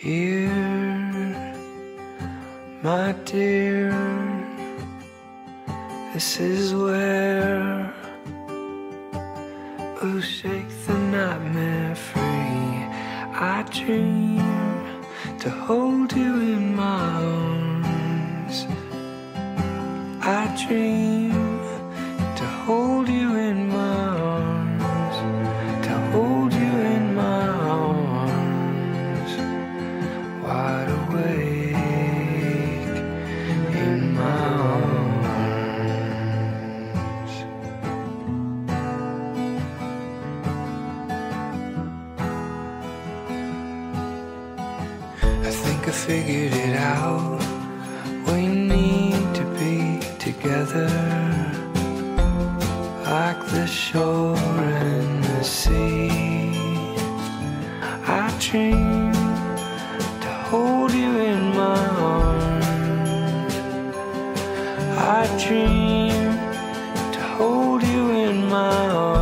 Here, my dear, this is where we'll shake the nightmare free. I dream to hold you in my arms. I dream to hold you in my I figured it out. We need to be together, like the shore and the sea. I dream to hold you in my arms. I dream to hold you in my arms.